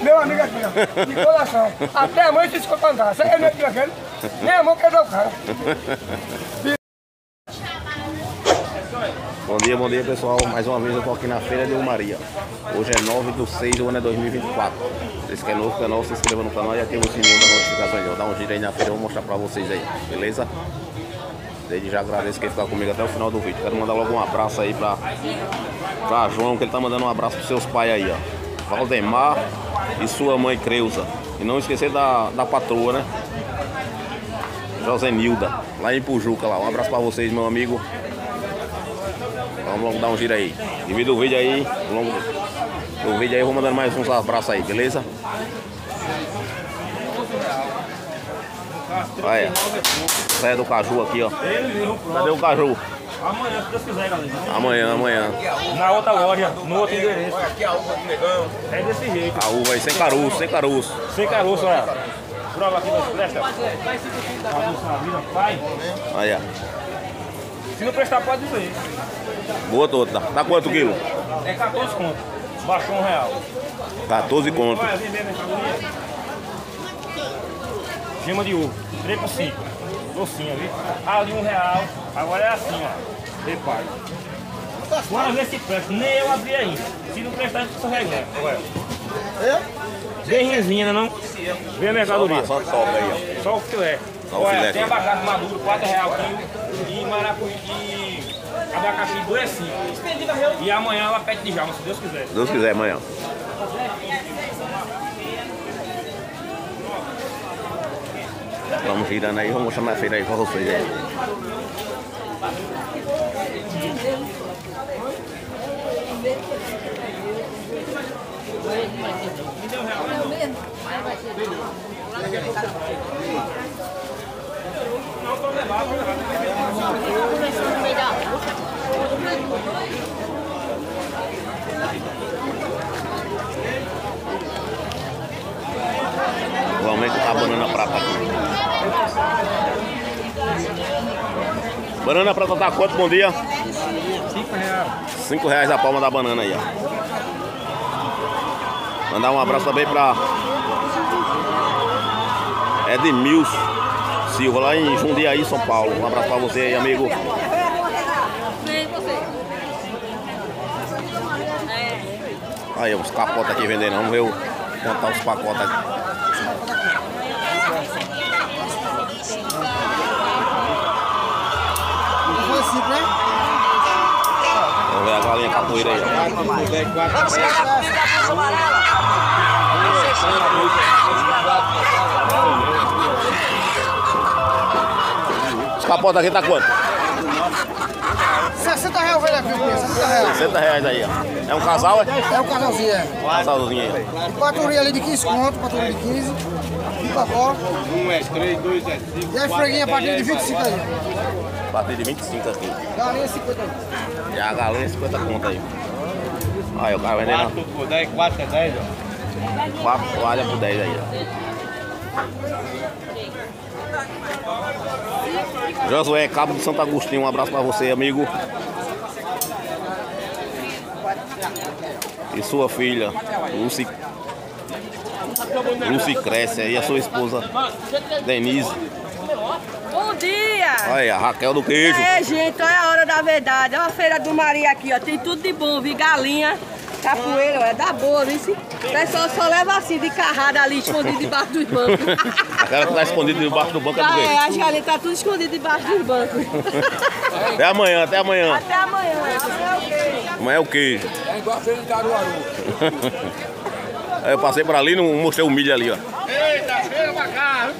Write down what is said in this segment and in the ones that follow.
Meu amigo aqui, ó. De coração. Até a mãe se escuta andar. Você é meu filho aquele? A mão quer dar o cara. Bom dia, bom dia pessoal. Mais uma vez eu tô aqui na Feira de Maria. Hoje é 9 de 6 do ano é 2024. Se que é novo, canal, se inscreva no canal e ative o sininho das notificações. Vou dar um giro aí na feira e vou mostrar pra vocês aí, beleza? Desde já agradeço quem ficar comigo até o final do vídeo. Quero mandar logo um abraço aí pra, pra João, que ele tá mandando um abraço pros seus pais aí, ó. Valdemar e sua mãe Creuza. E não esquecer da, da patroa, né? José Nilda, lá em Pujuca lá. Um abraço pra vocês, meu amigo. Vamos logo dar um giro aí. Divida o vídeo aí. ao longo do vídeo aí eu vou mandando mais uns abraços aí, beleza? Olha, Zé do Caju aqui, ó. Cadê o Caju? Amanhã, se Deus quiser, galera. Amanhã, amanhã. Na outra loja, no outro endereço. É desse jeito. A uva aí sem caroço, sem caroço. Sem caroço, olha. Prova aqui das prestas. Caroço na vida, pai. Olha, Se não prestar, pode dizer. boa toda. Tá quanto quilo? É 14 conto. Baixou um real. 14 conto. Gema de ovo, 3 por 5. Docinha, viu? Ali um real. Agora é assim, ó. Repare. Vamos ver se presta. Nem eu abri ainda. Se não prestar, a gente carrega. Olha. Bem resinha, não? Vem a mercadoria. Só sobra aí, Só o filé. Só o Olha, filé tem aqui. abacate maduro, 4 reais o quilo. E maracujá e abacaxi 2 é 5. E amanhã ela pede de jama, se Deus quiser. Se Deus quiser, amanhã. Vamos girando aí, vamos mostrar na feira aí pra vocês aí. Vamos aumentar a banana prata aqui. Banana prata tá quanto? Bom dia. 5 reais. 5 reais a palma da banana aí, ó. Mandar um abraço também pra Edmilson Silva, lá em Jundiaí, São Paulo. Um abraço pra você aí, amigo. Aí, os capotes aqui vendendo. Vamos ver o, contar os pacotes aqui. Vamos ver a galinha capoeira aí, ó. Os capotes aqui tá quanto? 60 reais velho aqui, 60 reais. 60 reais aí, ó. É um casal, é? É o casalzinho, é. Casalzinho aí. Paturinha ali de 15 conto, paturinha de 15. Pica-pó. Um é 3, 2 é 5. E a freguinha a partir de 25 aí. A partir de 25 aqui. Galinha 50 aí. E a galinha 50 conto aí. Aí o cara vendendo 4 por 10, 4 é 10, ó. 4 toalhas por 10 aí, ó. Josué Cabo de Santo Agostinho, um abraço pra você, amigo. E sua filha, Lucy. Lucy Cresce e a sua esposa, Denise. Bom dia! Olha aí, a Raquel do Queijo. É, gente, olha a hora da verdade. Olha a feira do Maria aqui, ó. Tem tudo de bom, viu? Galinha, capoeira, é da boa, viu? O pessoal só leva assim de carrada ali, escondido debaixo dos bancos. Aquela que tá escondida debaixo do banco é do Ah, é, Queijo. as galinhas tá tudo escondido debaixo dos bancos. Até amanhã, até amanhã. Até amanhã. Amanhã é o quê? Amanhã é o queijo. É igual a feira de Caruaru. Eu passei por ali e não mostrei o milho ali, ó. Eita, feira pra cá.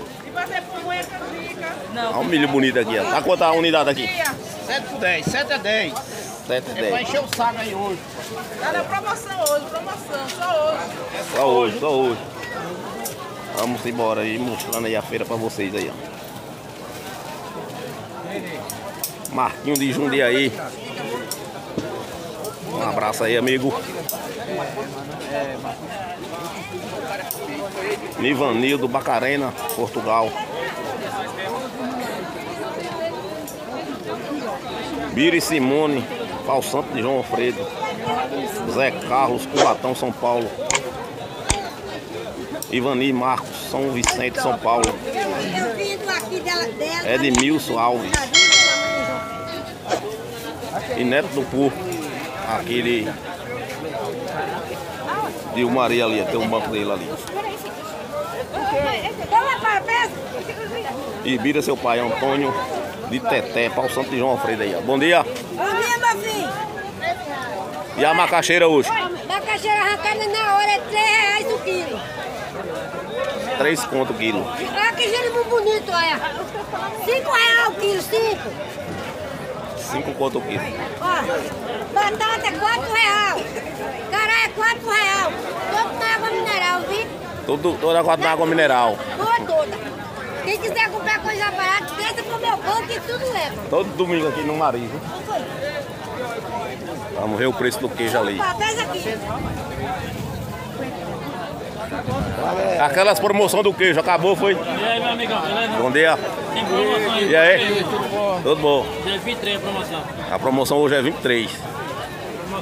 Olha o milho bonito aqui, ó. Tá quanto a unidade aqui? 7 por 10, 7 é 10. 7 É pra 10. encher o saco aí hoje. Tá na promoção hoje, promoção, só hoje. Só hoje, só hoje. Vamos embora aí, mostrando aí a feira pra vocês aí, ó. Marquinho de Jundiaí. Um abraço aí, amigo. Nivanil do Bacarena, Portugal. Bira e Simone, Pau Santo de João Alfredo. Zé Carlos, Cubatão, São Paulo. Ivani Marcos, São Vicente, São Paulo. Edmilson Alves. E Neto do Porco. Aqui de. Maria ali, tem um banco dele ali. Vira seu pai, Antônio de Teté, Pau Santo de João Alfredo aí. Bom dia. E a macaxeira hoje? Macaxeira arrancada na hora é 3 reais o quilo. 3 conto o quilo. Olha que jerimum bonito, olha. 5 reais o quilo, 5. 5 conto o quilo. Ó, batata é 4 reais. Cará é 4 reais. Todo na água mineral, viu? Tudo, toda na água mineral. Boa toda. Quem quiser comprar coisa barata, desça pro meu banco que tudo leva. Todo domingo aqui no Mariz. Vamos ver o preço do queijo ali. Aquelas promoções do queijo, acabou, foi? E aí, meu amigão, beleza? Bom dia. Tem promoção aí? E aí? Tudo bom? Tudo bom? Dia 23 a promoção. A promoção hoje é 23.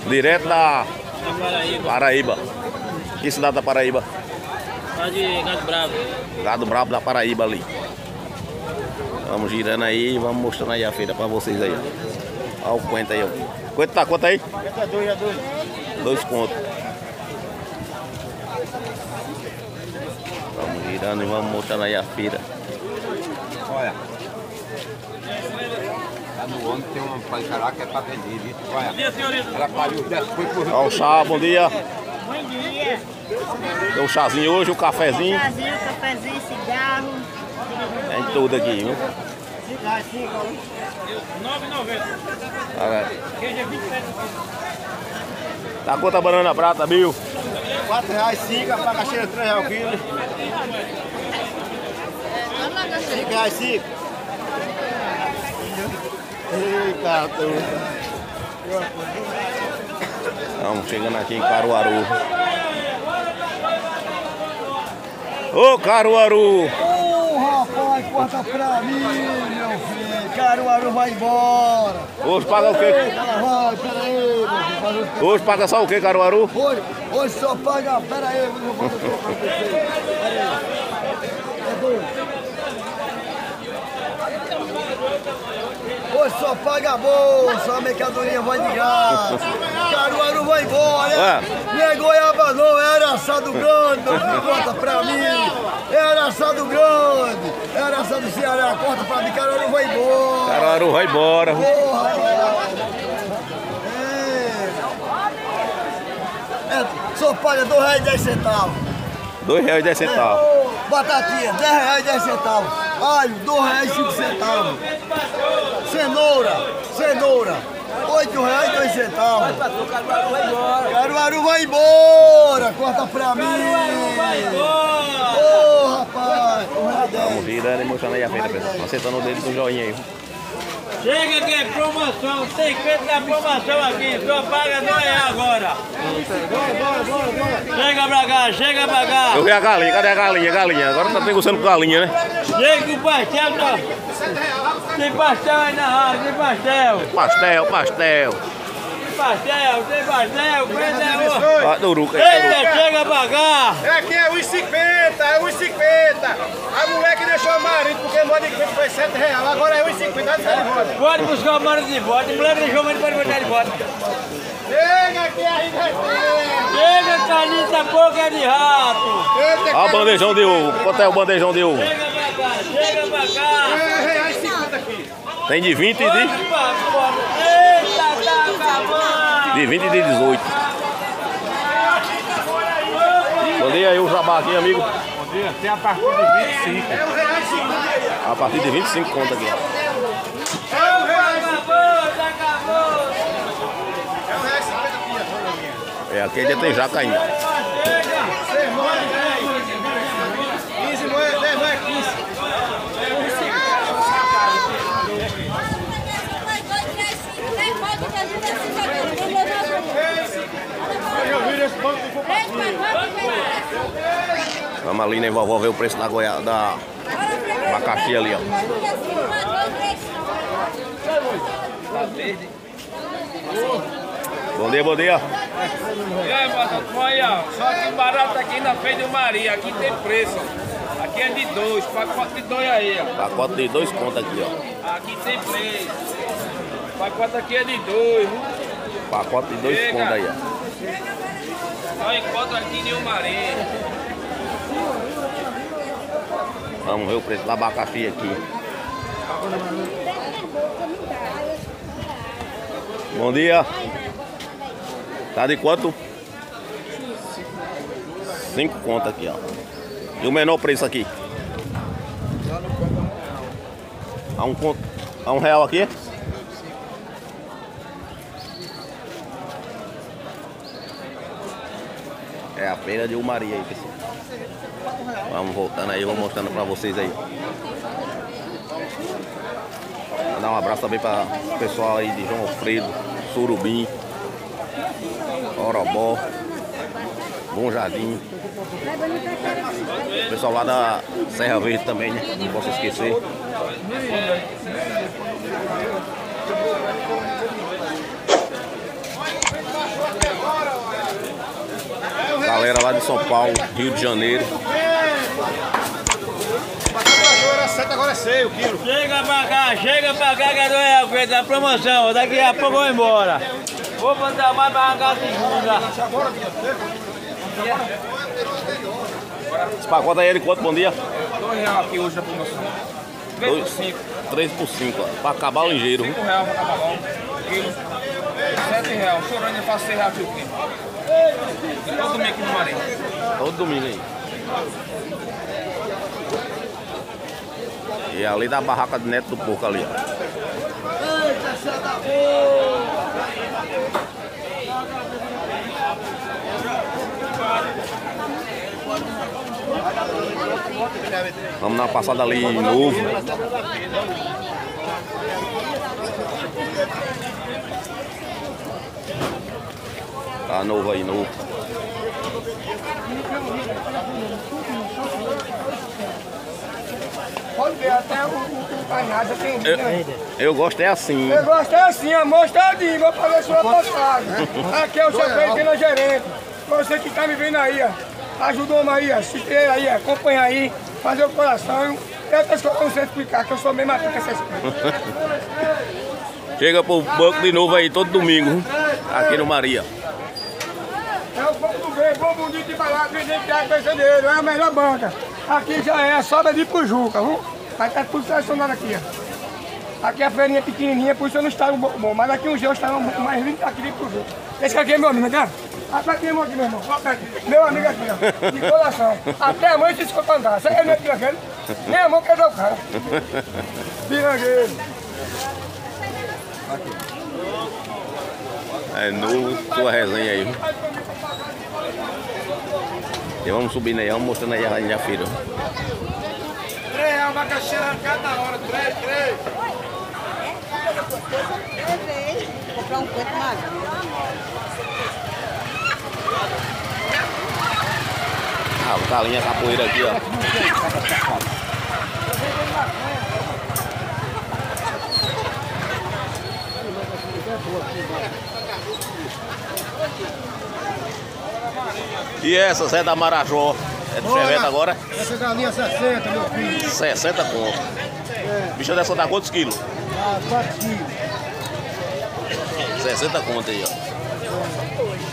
Direto da Da Paraíba. Paraíba. Que cidade da Paraíba? Tá de Gado Bravo. Gado Brabo da Paraíba ali. Vamos girando aí e vamos mostrando aí a feira pra vocês aí. Olha o quanto aí, ó. Quanto tá? Quanto aí? Dois contos. Vamos girando e vamos mostrando aí a feira. Olha. Lá no ano tem uma pancará que é pra vender, viu? Olha. dia, senhorita. Ela pariu 10 foi por Olha o chá, bom dia. Bom dia. Tem o chazinho hoje, o cafezinho. Chazinho, cafezinho, cigarro. Tem tudo aqui, viu? Cigarro, cigarro. 9,90. Olha. Queijo é 27. Tá quanto a banana prata, Bill? 4 reais 5, a macaxeira 3 reais o quilo. 5 reais 5. Eita, tu. Estamos chegando aqui em Caruaru. Ô Caruaru! Ô, rapaz, corta pra mim. Caruaru vai embora. Hoje paga o quê? Vai, pera aí, meu filho. Fazer o quê? Hoje paga só o quê, Caruaru? Hoje, hoje só paga. Pera aí, eu vou fazer o que pra vocês. Pera aí. É doido. Hoje só paga a bolsa, a mercadoria vai de graça. Caruaru vai embora. Ué. Não é goiaba não, é araçado grande, meu filho, corta pra mim. É araçado grande, é araçado do Ceará, corta pra mim, Caruaru vai embora. Caruaru vai embora. Porra, rapaz. É. É, só paga dois reais e dez centavos. Dois reais e dez centavos. Batatinha, 10 reais e 10 centavos. Alho, 2 reais e 5 centavos. Cenoura, cenoura, 8 reais e 2 centavos. Caruaru vai embora, corta pra mim. Ô, rapaz, um real e dez. Vamos girando e mostrando aí a feira, pessoal. Acertando o dedo do joinha aí. Chega que é promoção, tem feito da promoção aqui, só paga 2 reais agora. Chega pra cá, chega pra cá. Eu vi a galinha, cadê a galinha? A galinha. Agora tá negociando com galinha, né? Chega que o pastel tá. Tem pastel aí na área, tem pastel. Pastel, pastel. Tem pastel, tem pastel, prende Ó, do Uruca aí. Eita, chega pra cá. É aqui é 1,50, é 1,50. A mulher que deixou o marido porque o marido que foi 7 reais, agora é 1,50, olha essa de roda. Pode buscar o marido de volta, a mulher deixou o marido pode botar de volta. Chega aqui a ter. Chega, canita boca de rato. Eita, Ó o bandejão de ovo. Quanto é o bandejão de ovo? Chega pra cá, chega pra cá. é reais 50 aqui. Tem de 20 e de. De 20 e de 18. Bom dia aí o jabá aqui, amigo. Bom dia, tem a partir de 25. É reais 50. A partir de 25 conto aqui. É reais 50. Acabou, acabou. É reais 50 aqui, ó. É, aqui ainda tem jaca ainda. 6 moedas, 10. 15 moedas, 10 moedas, 15. Eu vi esse banco que for Vamos ali, né, vovó, ver o preço da goiaba, da abacaxi ali, ó. Bom dia, bom dia. Batata, olha, só que barato aqui na Feira do Maria, aqui tem preço. Aqui é de dois, pacote de dois aí, ó. Pacote de dois contos aqui, ó. Aqui tem preço. Pacote aqui é de dois, viu? Pacote de dois contos aí, ó. Só encontra aqui Rio Maria. Vamos ver o preço do abacaxi aqui. Bom dia. Tá de quanto? Cinco contas aqui, ó. E o menor preço aqui? A um, conto, a um real aqui? É a feira de Umaria aí, pessoal. Vamos voltando aí, vou mostrando pra vocês aí. Mandar um abraço também para o pessoal aí de João Alfredo, Surubim, Orobó, Bom Jardim. Pessoal lá da Serra Verde também, né? Não posso esquecer. Galera lá de São Paulo, Rio de Janeiro. 7, agora é 6 o quilo. Chega pra cá, chega pra cá, que é o da promoção. Daqui a pouco eu vou embora. Vou mandar mais pra arrancar a segunda. Esse pacote aí de quanto? Bom dia? Dois reais aqui hoje na promoção. Três por Dois. cinco. 3 por 5, ó. Pra acabar ligeiro. viu? Cinco reais pra acabar Quilo. Sete reais. Chorando eu faço seis reais aqui o quilo. Todo domingo aqui no Maria. Todo domingo aí. E ali da barraca de Neto do Porco ali, ó. Vamos dar uma passada ali novo. Tá novo aí, novo. Pode ver, até o, o, o tem Eu, eu gosto é assim. Eu gosto é assim, a mostradinha, vou fazer sua postagem. Aqui é o seu pequeno gerente. Você que está me vendo aí, ó. Ajuda o homem aí, ó. Se ter aí, acompanha aí, fazer o coração. E coisas que eu não sei explicar, que eu sou mesmo aqui com essas coisas. Chega pro banco de novo aí todo domingo, aqui no Maria. É bom bonito de barato, vendendo é conselheiro, é a melhor banca. Aqui já é a sobra de Pujuca, viu? Vai estar tudo selecionado aqui, ó. Aqui é a feirinha pequenininha, por isso eu não estava bom, bom, mas aqui um dia eu estava mais lindo aqui de Pujuca. Esse aqui é meu amigo, né? Até aqui, meu aqui, meu irmão. Aqui. Meu amigo aqui, ó. De coração. Até a mãe se escuta andar. Você é meu pirangueiro? Nem a mão quer dar o cara. Pirangueiro. É no sua resenha aí. E vamos subindo aí, vamos mostrando aí a rainha feira. Três abacaxi na hora. Três, três. Comprar um coito mais. Ah, o galinha capoeira aqui, ó. E essa, Zé da Marajó? É do Chevette agora? Essa galinha 60, meu filho. 60 conto. Bicha dessa dá quantos quilos? Ah, 4 quilos. 60 conto aí, ó.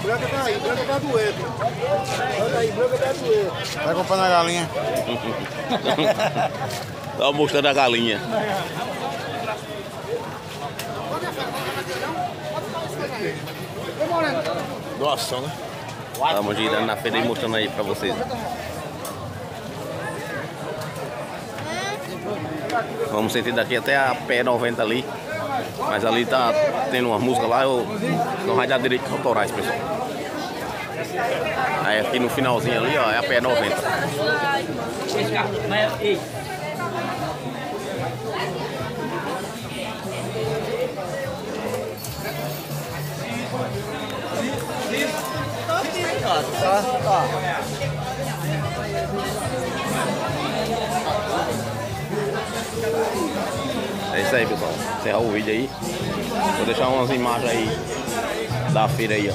Branca tá aí, branca tá doendo. Olha aí, branca tá doendo. Vai comprando a galinha. Tá mostrando a galinha. Doação, né? Estamos girando na feira e mostrando aí pra vocês. Vamos sentir daqui até a pé 90 ali. Mas ali tá tendo uma música lá, eu não vai dar direitos autorais, pessoal. Aí aqui no finalzinho ali, ó, é a pé 90. É isso aí, pessoal. Encerrar o vídeo aí. Vou deixar umas imagens aí da feira aí, ó.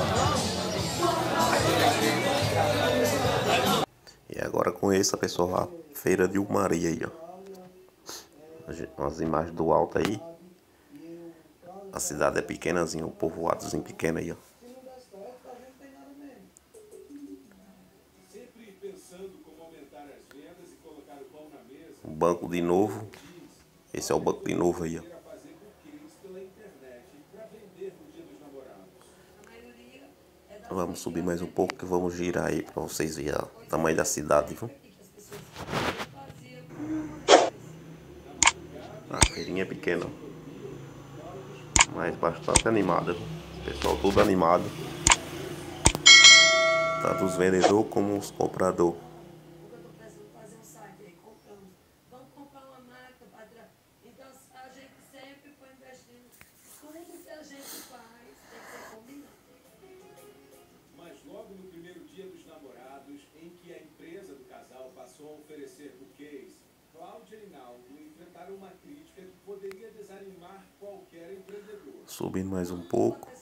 E agora conheça, pessoal, a feira de Umaria aí, ó. Umas imagens do alto aí. A cidade é pequenazinha, o povoadozinho pequeno aí, ó. Banco de novo. Esse é o banco de novo aí, ó. Vamos subir mais um pouco que vamos girar aí pra vocês verem o tamanho da cidade, viu? A feirinha é pequena, mas bastante animada, viu? Pessoal tudo animado. Tanto os vendedores como os compradores. Subindo mais um pouco.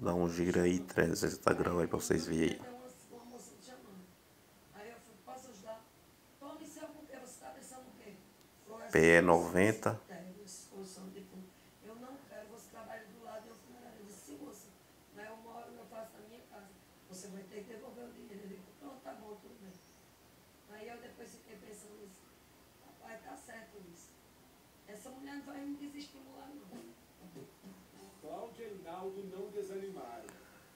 Dá um giro aí, 360 graus aí pra vocês verem aí. PE 90. cemitério, exposição de fundo. Eu não quero, você vai ter que devolver o dinheiro. Disse, pronto, tá bom, tudo bem. Aí eu depois fiquei pensando nisso. Rapaz, tá certo isso. Essa mulher não vai me desestimular, não. Cláudia e Naldo não desanimaram.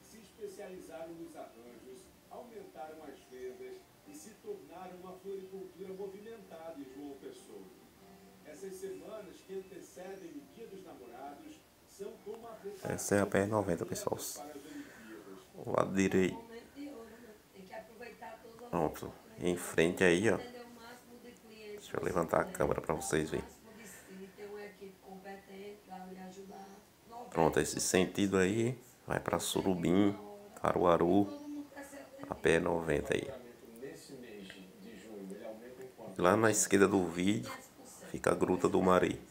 Se especializaram nos arranjos, aumentaram as vendas e se tornaram uma floricultura movimentada em João Pessoa. Essas semanas que antecedem o Dia dos Namorados são como a Essa é a PR90, pessoal. para as Olimpíadas. O lado direito. Ouro, né? Pronto. Em frente aí, ó. Deixa eu levantar a câmera pra vocês verem. máximo de si, ter uma equipe competente para lhe ajudar. Pronto, esse sentido aí vai pra Surubim, Caruaru, a PR90 aí. Nesse mês de junho, ele aumenta em quanto? Lá na esquerda do vídeo fica a Gruta do Mari.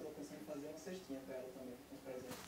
Que eu pensando em fazer uma cestinha pra ela também, com os presentes.